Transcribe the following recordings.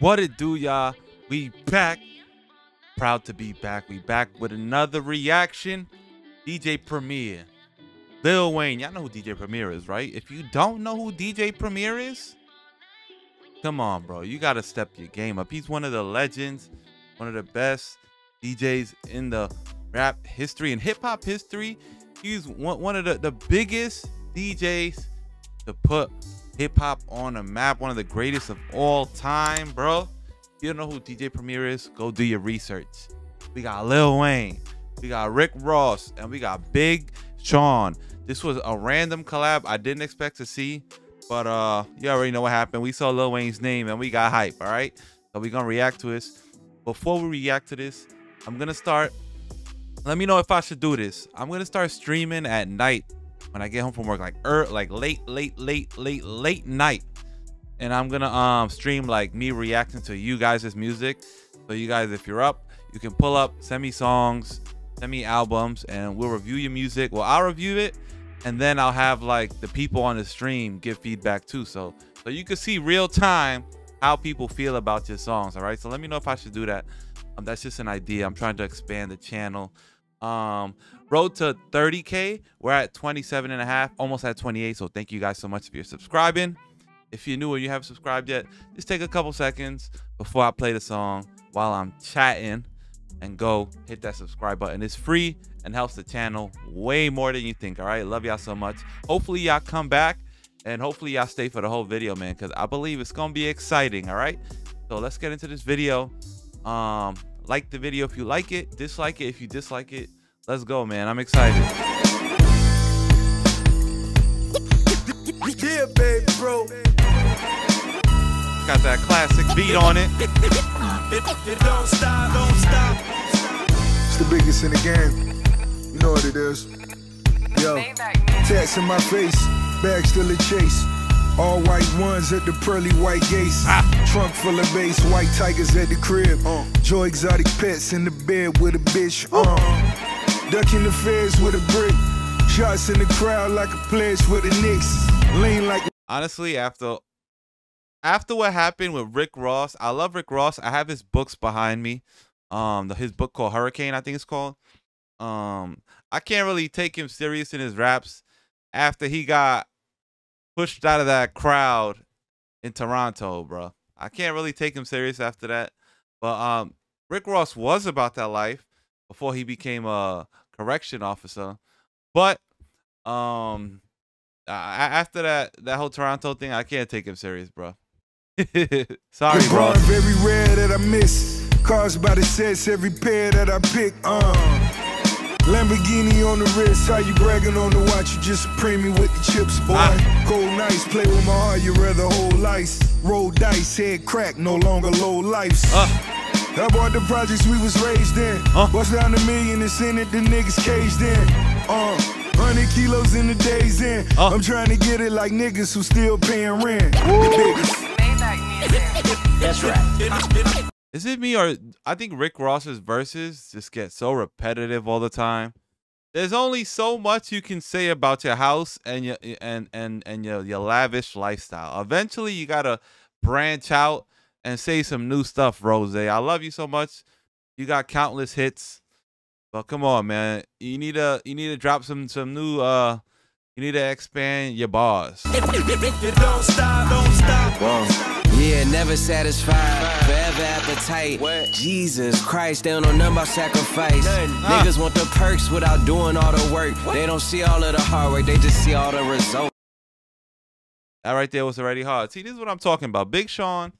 What it do, y'all? We back. Proud to be back. We back with another reaction. DJ Premier. Lil Wayne. Y'all know who DJ Premier is, right? If you don't know who DJ Premier is, come on, bro. You got to step your game up. He's one of the legends, one of the best DJs in the rap history and hip hop history. He's one, of the, the biggest DJs to put hip hop on a map, one of the greatest of all time, bro. If you don't know who DJ Premier is, go do your research. We got Lil Wayne, we got Rick Ross, and we got Big Sean. This was a random collab I didn't expect to see, but uh, you already know what happened. We saw Lil Wayne's name and we got hype, all right? So we're gonna react to this. Before we react to this, I'm gonna start. Let me know if I should do this. I'm gonna start streaming at night when I get home from work, like er, like late, late, late, late, late night, and I'm gonna um stream like me reacting to you guys' music. So you guys, if you're up, you can pull up, send me songs, send me albums, and we'll review your music. Well, I'll review it, and then I'll have like the people on the stream give feedback too. So so you can see real time how people feel about your songs. All right. So let me know if I should do that. Um, that's just an idea. I'm trying to expand the channel. Um, road to 30k. We're at 27 and a half, almost at 28. So thank you guys so much if you're subscribing. If you're new or you haven't subscribed yet, just take a couple seconds before I play the song while I'm chatting and go hit that subscribe button. It's free and helps the channel way more than you think. All right. Love y'all so much. Hopefully y'all come back and hopefully y'all stay for the whole video, man, because I believe it's going to be exciting. All right. So let's get into this video. Um, like the video if you like it, dislike it if you dislike it. Let's go, man. I'm excited. Yeah, baby, bro. Got that classic beat on it. It, it don't stop, don't stop. It's the biggest in the game. You know what it is. Yo, tats in my face, bag still a chase. All white ones at the pearly white gates. Trunk full of bass, white tigers at the crib. Joy exotic pets in the bed with a bitch. Uh. Ducking the feds with a brick. Shots in the crowd like a pledge with the Knicks. Lean like honestly after after what happened with Rick Ross, I love Rick Ross. I have his books behind me. Um, the, his book called Hurricane, I think it's called. Um, I can't really take him serious in his raps after he got pushed out of that crowd in Toronto, bro. I can't really take him serious after that. But um, Rick Ross was about that life before he became a correction officer. But um, after that that whole Toronto thing, I can't take him serious, bro. Sorry, bro. very rare that I miss. Cars by the sets, every pair that I pick. Uh. Lamborghini on the wrist, how you bragging on the watch? You just supreme me with the chips, boy. Ah. Cold nights, play with my heart, you rather hold ice. Roll dice, head crack, no longer low lifes. Uh. I bought the projects we was raised in. Uh. Bust down a million and send it, the niggas caged in. Uh, 100 kilos in the days in. Uh. I'm trying to get it like niggas who still paying rent. That's right. Is it me or I think Rick Ross's verses just get so repetitive all the time? There's only so much you can say about your house and your and and and your your lavish lifestyle. Eventually, you gotta branch out and say some new stuff, Rose. I love you so much. You got countless hits, but come on, man. You need to you need to drop some some new uh. You need to expand your bars. It don't stop, don't stop. Yeah, never satisfied, forever appetite. What? Jesus Christ, they don't know nothing about sacrifice. Ah. Niggas want the perks without doing all the work. They don't see all of the hard work, they just see all the results. That right there was already hard. See, this is what I'm talking about. Big Sean,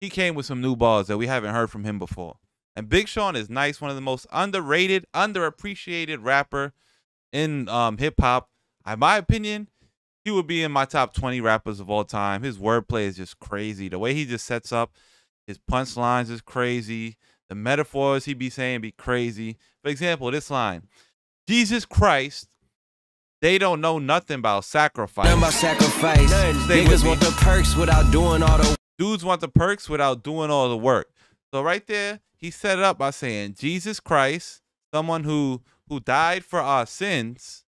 he came with some new bars that we haven't heard from him before. And Big Sean is nice, one of the most underrated, underappreciated rapper in um, hip hop. In my opinion, he would be in my top 20 rappers of all time. His wordplay is just crazy. The way he just sets up his punchlines is crazy. The metaphors he be saying be crazy. For example, this line Jesus Christ, they don't know nothing about sacrifice. Nothing about sacrifice. Stay with Niggas me. want the perks without doing all the dudes want the perks without doing all the work. So right there, he set it up by saying Jesus Christ, someone who who died for our sins.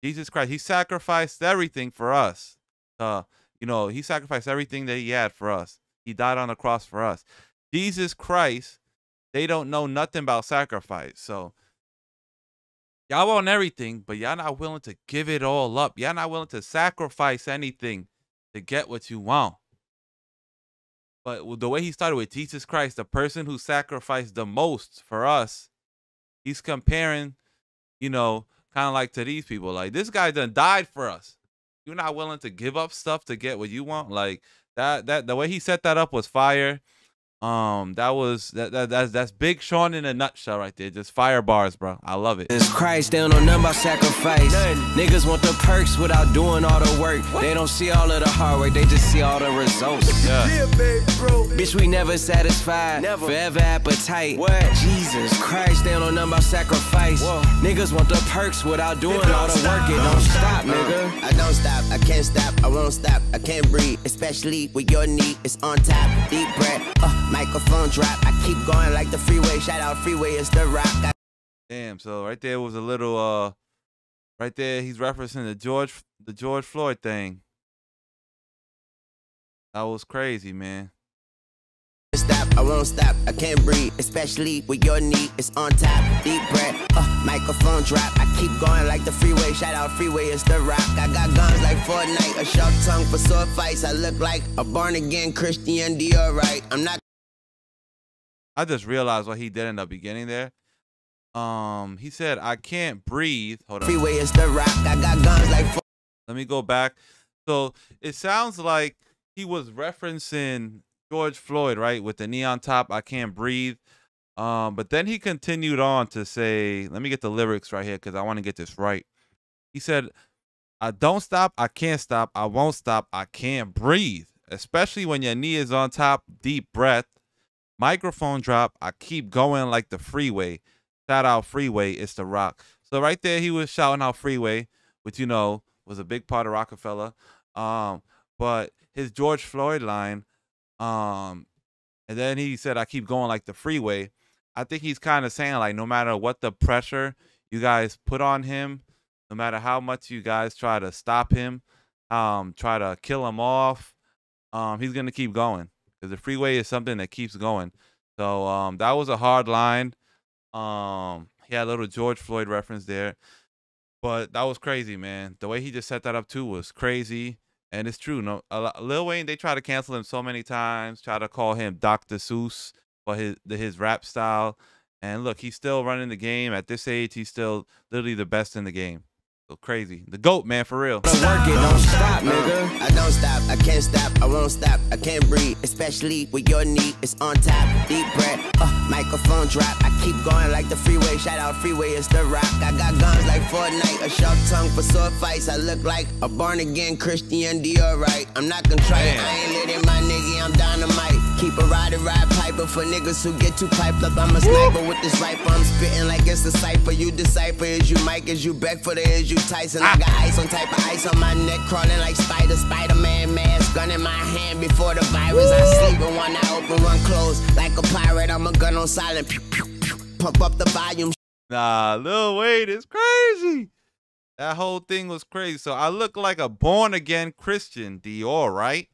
Jesus Christ, he sacrificed everything for us. Uh, you know, he sacrificed everything that he had for us. He died on the cross for us. Jesus Christ, they don't know nothing about sacrifice. So y'all want everything, but y'all not willing to give it all up. Y'all not willing to sacrifice anything to get what you want. But the way he started with Jesus Christ, the person who sacrificed the most for us, he's comparing, you know, kind of like to these people. Like this guy done died for us. You're not willing to give up stuff to get what you want. Like that that the way he set that up was fire. Um, that was that, that that's that's Big Sean in a nutshell right there. Just fire bars, bro. I love it. It's Christ, they don't know nothing about sacrifice. Niggas want the perks without doing all the work. They don't see all of the hard work, they just see all the results. Yeah. Yeah, baby, bro. Bitch, we never satisfied. Never. Forever appetite. What? Jesus Christ, they don't know nothing about sacrifice. Whoa. Niggas want the perks without doing all the work. It don't stop, nigga. I don't stop, I can't stop, I won't stop, I can't breathe, especially with your knee it's on top. Deep breath, uh, microphone drop. I keep going like the freeway. Shout out freeway, it's the rock. I Damn. So right there was a little uh, right there he's referencing the George the George Floyd thing. That was crazy, man. stop, I won't stop, I can't breathe, especially with your knee is on top. Deep breath, uh, microphone drop. I keep going like the freeway. Shout out freeway, it's the rock. I got guns like Fortnite, a sharp tongue for sword fights. I look like a born again Christian Dior, right? I'm not I just realized what he did in the beginning there. Um, he said, "I can't breathe." Hold on. freeway, it's the rock. I got guns like Let me go back. So it sounds like he was referencing George Floyd, right, with the knee on top. I can't breathe. Um, but then he continued on to say, "Let me get the lyrics right here because I want to get this right." He said, "I don't stop. I can't stop. I won't stop. I can't breathe." Especially when your knee is on top. Deep breath. Microphone drop. I keep going like the freeway. Shout out freeway. It's the rock. So right there, he was shouting out freeway, which you know was a big part of Roc-A-Fella. Um, but his George Floyd line, um, and then he said, "I keep going like the freeway." I think he's kind of saying like, no matter what the pressure you guys put on him, no matter how much you guys try to stop him, um, try to kill him off, um, he's gonna keep going because the freeway is something that keeps going. So um, that was a hard line. Um, he had a little George Floyd reference there, but that was crazy, man. The way he just set that up too was crazy, and it's true. No, Lil Wayne they try to cancel him so many times, try to call him Dr. Seuss for his his rap style, and look, he's still running the game at this age. He's still literally the best in the game. So crazy, the goat, man, for real. The work, it don't stop, nigga. I don't stop, I can't stop, I won't stop, I can't breathe, especially with your knee it's on top. Deep breath, uh, microphone drop. I keep going like the freeway. Shout out freeway, it's the rock. I got guns like Fortnite, a sharp tongue for sword fights. I look like a born again Christian Dior, right? I'm not contrite, Man. I ain't letting my nigga, I'm dynamite. Keep a ride and ride piper for niggas who get too piped up. I'm a sniper with this rifle. I'm spitting like it's a cipher. You decipher, is you Mike, is you Beckford, or is you Tyson? I got ice on type of ice on my neck, crawling like spider, Spider-Man mask, gun in my hand before the virus. I sleep with one eye open, one closed, like a pirate. I'm a gun on silent, pew, pew, pew. pump up the volume. Nah, Lil Wayne is crazy. That whole thing was crazy. So I look like a born again Christian Dior, right?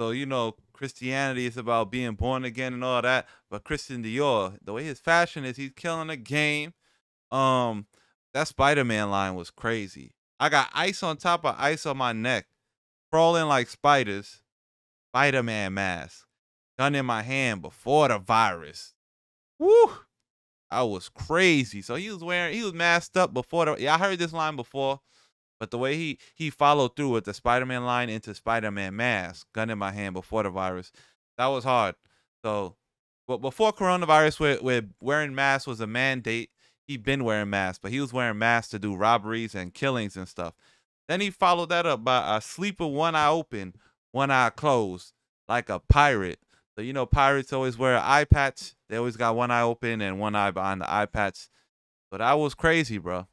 So you know, Christianity is about being born again and all that. But Christian Dior, the way his fashion is, he's killing the game. Um, that Spider-Man line was crazy. I got ice on top of ice on my neck, crawling like spiders. Spider-Man mask, gun in my hand before the virus. Woo! I was crazy. So he was wearing, he was masked up before the. Yeah, I heard this line before, but the way he he followed through with the Spider-Man line into Spider-Man mask, gun in my hand before the virus, that was hard. So, but before coronavirus, where wearing masks was a mandate, he'd been wearing masks, but he was wearing masks to do robberies and killings and stuff. Then he followed that up by a sleep with one eye open, one eye closed, like a pirate. So you know, pirates always wear eye patch. They always got one eye open and one eye behind the eye patch. But that was crazy, bro.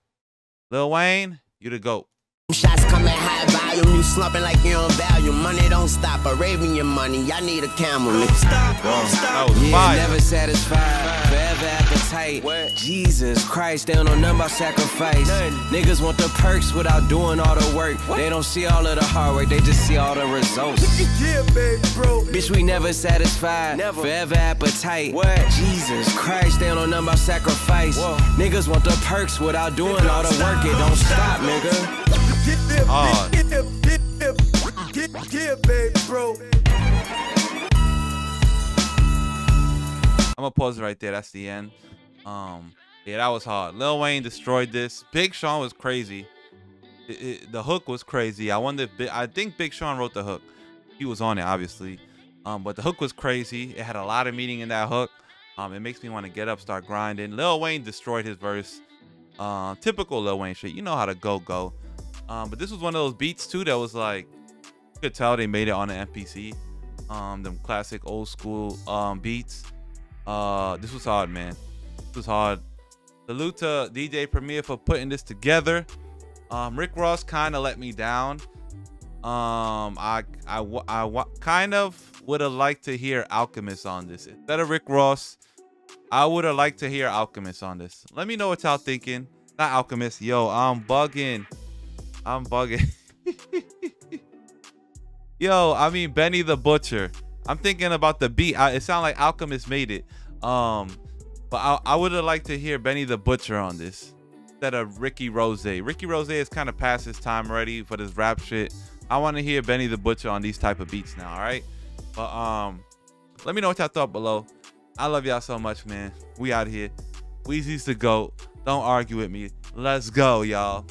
Lil Wayne, you the goat. Shots coming high volume, you slumping like you on Valium. Money don't stop, Arabian money, I need a camel. Nigga. Stop, don't stop. Yeah, fire. never satisfied, forever appetite. Jesus Christ, they don't know nothing about sacrifice. Niggas want the perks without doing all the work. They don't see all of the hard work, they just see all the results. Yeah, baby, bro. Bitch, we never satisfied. Never. Forever appetite. What? Jesus Christ, they don't know nothing about sacrifice. Whoa. Niggas want the perks without doing all the work. It don't stop, nigga. I'm gonna pause right there. That's the end. Um, yeah, that was hard. Lil Wayne destroyed this. Big Sean was crazy. It- it- the hook was crazy. I wonder if I think Big Sean wrote the hook. He was on it, obviously. Um, but the hook was crazy. It had a lot of meaning in that hook. Um, it makes me want to get up, start grinding. Lil Wayne destroyed his verse. Uh, typical Lil Wayne shit. You know how to go go. Um, but this was one of those beats too that was like you could tell they made it on the MPC. Um, them classic old school um beats. Uh, this was hard, man. This was hard. Salute to DJ Premier for putting this together. Um, Rick Ross kind of let me down. Um, I I I kind of would have liked to hear Alchemist on this instead of Rick Ross. I would have liked to hear Alchemist on this. Let me know what y'all thinking. Not Alchemist, yo, I'm bugging. I'm bugging. yo, I mean Benny the Butcher. I'm thinking about the beat. I, it sounded like Alchemist made it. Um, but I, I would have liked to hear Benny the Butcher on this instead of Ricky Rose. Ricky Rose is kind of past his time already for this rap shit. I want to hear Benny the Butcher on these type of beats now. All right, but um, let me know what y'all thought below. I love y'all so much, man. We out here. Weezy's the goat. Don't argue with me. Let's go, y'all.